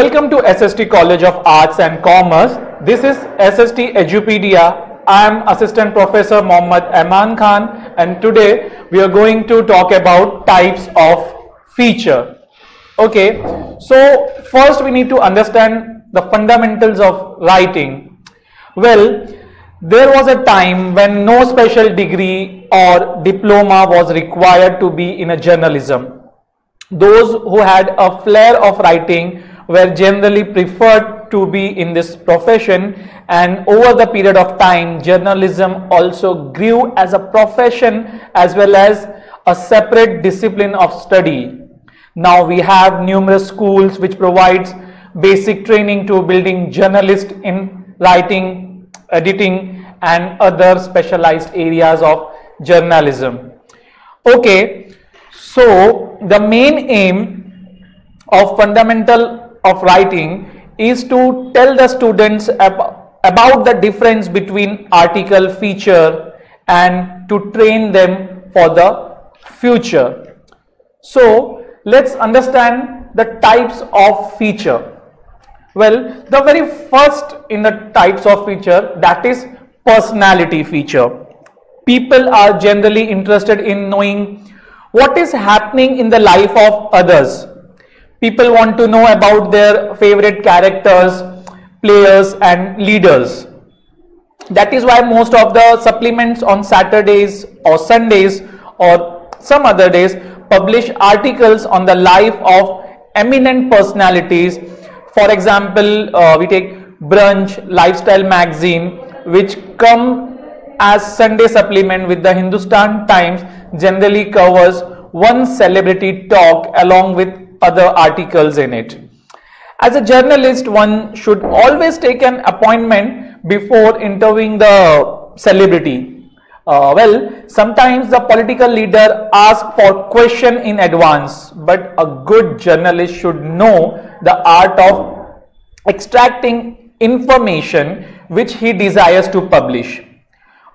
Welcome to SST College of Arts and Commerce. This is SST Edupedia. I am Assistant Professor Mohammad Aman Khan and today we are going to talk about types of feature. Okay, so first we need to understand the fundamentals of writing. Well, there was a time when no special degree or diploma was required to be in a journalism. Those who had a flair of writing were generally preferred to be in this profession and over the period of time journalism also grew as a profession as well as a separate discipline of study. Now we have numerous schools which provides basic training to building journalists in writing, editing and other specialized areas of journalism. Okay, so the main aim of fundamental of writing is to tell the students ab about the difference between article feature and to train them for the future. So let's understand the types of feature. Well, the very first in the types of feature that is personality feature. People are generally interested in knowing what is happening in the life of others people want to know about their favorite characters players and leaders. That is why most of the supplements on saturdays or sundays or some other days publish articles on the life of eminent personalities. For example uh, we take brunch lifestyle magazine which come as sunday supplement with the hindustan times generally covers one celebrity talk along with other articles in it. As a journalist, one should always take an appointment before interviewing the celebrity. Uh, well, sometimes the political leader asks for question in advance, but a good journalist should know the art of extracting information which he desires to publish.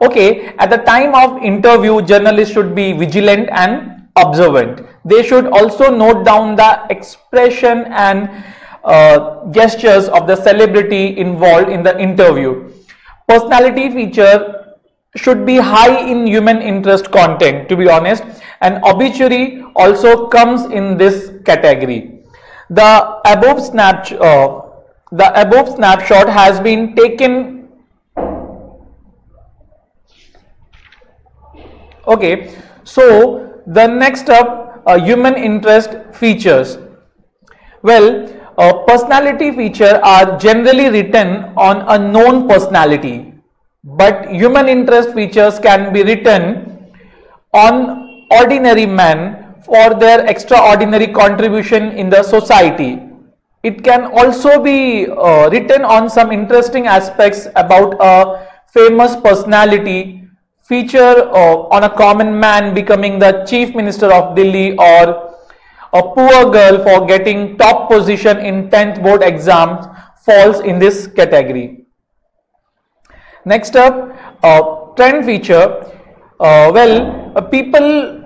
Okay, at the time of interview, journalists should be vigilant and observant they should also note down the expression and uh, gestures of the celebrity involved in the interview. Personality feature should be high in human interest content to be honest and obituary also comes in this category. The above snap uh, the above snapshot has been taken okay so the next up uh, human interest features? Well, uh, personality feature are generally written on a known personality, but human interest features can be written on ordinary men for their extraordinary contribution in the society. It can also be uh, written on some interesting aspects about a famous personality feature on a common man becoming the chief minister of Delhi or a poor girl for getting top position in 10th board exams falls in this category. Next up, uh, trend feature. Uh, well, uh, people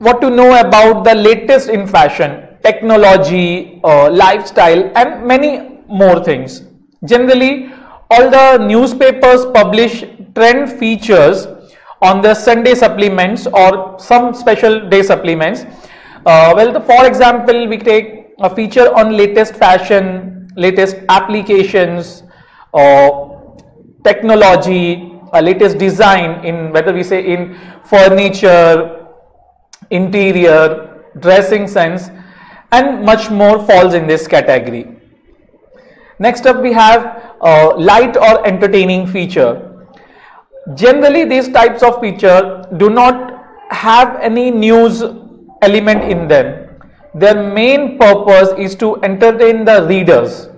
want to know about the latest in fashion, technology, uh, lifestyle and many more things. Generally, all the newspapers publish trend features on the Sunday supplements or some special day supplements. Uh, well, the, for example, we take a feature on latest fashion, latest applications, or technology, a latest design in whether we say in furniture, interior, dressing sense, and much more falls in this category. Next up, we have a light or entertaining feature. Generally, these types of feature do not have any news element in them. Their main purpose is to entertain the readers.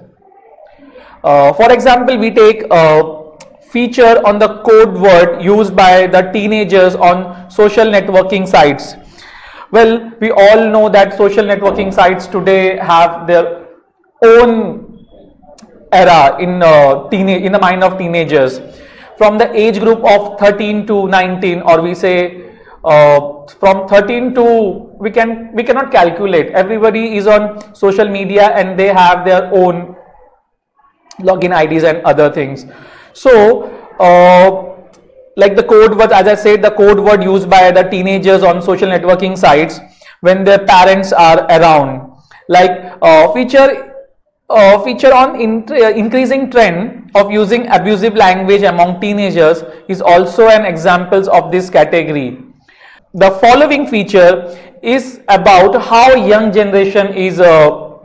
Uh, for example, we take a feature on the code word used by the teenagers on social networking sites. Well, we all know that social networking sites today have their own era in uh, in the mind of teenagers from the age group of 13 to 19 or we say uh, from 13 to we can we cannot calculate. Everybody is on social media and they have their own login IDs and other things. So uh, like the code word as I said the code word used by the teenagers on social networking sites when their parents are around. Like uh, feature uh, feature on in, uh, increasing trend of using abusive language among teenagers is also an examples of this category. The following feature is about how young generation is uh,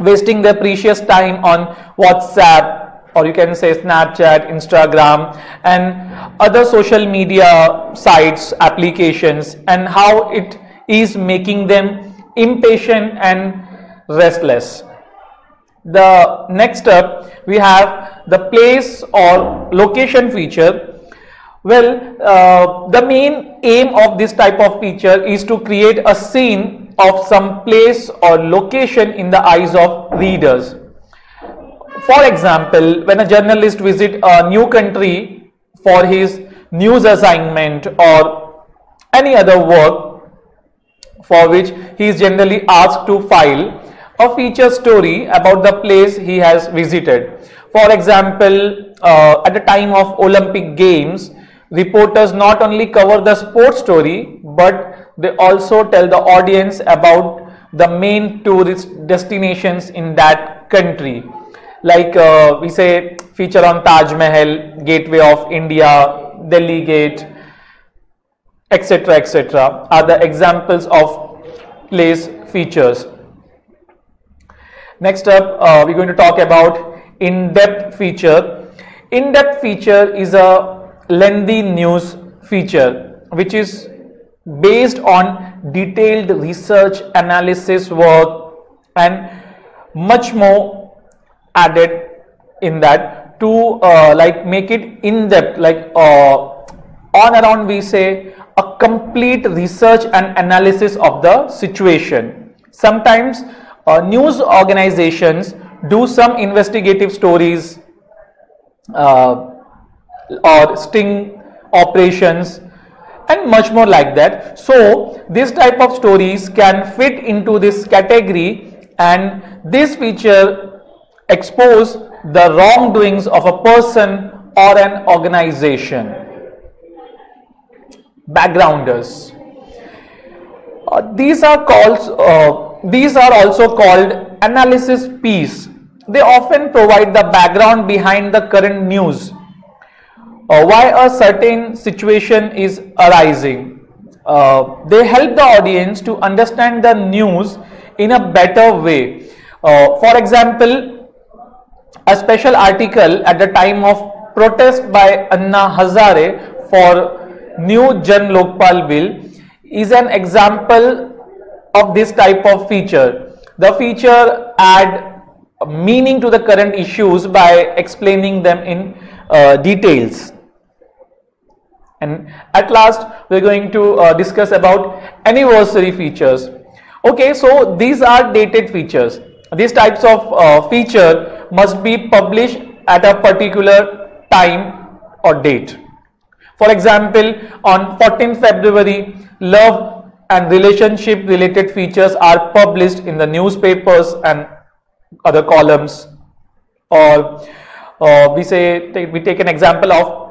wasting their precious time on whatsapp or you can say snapchat instagram and other social media sites applications and how it is making them impatient and restless the next up we have the place or location feature well, uh, the main aim of this type of feature is to create a scene of some place or location in the eyes of readers. For example, when a journalist visit a new country for his news assignment or any other work for which he is generally asked to file a feature story about the place he has visited. For example, uh, at the time of Olympic Games, reporters not only cover the sports story but they also tell the audience about the main tourist destinations in that country like uh, we say feature on Taj Mahal, Gateway of India, Delhi Gate, etc. etc. are the examples of place features. Next up, uh, we're going to talk about in-depth feature. In-depth feature is a lengthy news feature which is based on detailed research analysis work and much more added in that to uh, like make it in depth like uh, on around we say a complete research and analysis of the situation sometimes uh, news organizations do some investigative stories uh, or sting operations and much more like that. So this type of stories can fit into this category and this feature expose the wrongdoings of a person or an organization. Backgrounders. Uh, these are called uh, these are also called analysis piece. They often provide the background behind the current news uh, why a certain situation is arising. Uh, they help the audience to understand the news in a better way. Uh, for example, a special article at the time of protest by Anna Hazare for new Jan Lokpal bill is an example of this type of feature. The feature add meaning to the current issues by explaining them in uh, details. And at last we're going to uh, discuss about anniversary features. Okay so these are dated features. These types of uh, feature must be published at a particular time or date for example on 14th february love and relationship related features are published in the newspapers and other columns or uh, we say take, we take an example of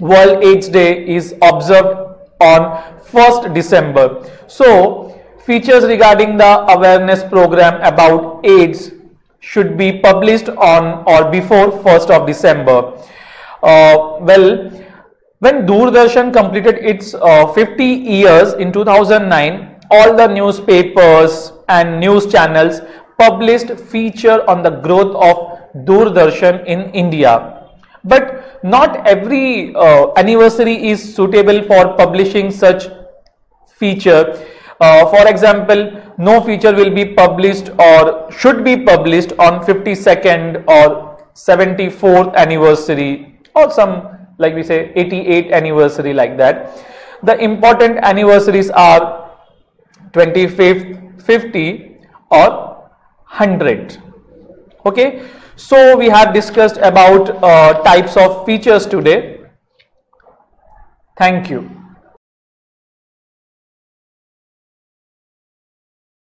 World AIDS Day is observed on 1st December. So, features regarding the awareness program about AIDS should be published on or before 1st of December. Uh, well, when Doordarshan completed its uh, 50 years in 2009, all the newspapers and news channels published feature on the growth of Doordarshan in India. But not every uh, anniversary is suitable for publishing such feature. Uh, for example no feature will be published or should be published on 52nd or 74th anniversary or some like we say 88th anniversary like that the important anniversaries are 25th 50 or 100 okay so we have discussed about uh, types of features today. Thank you.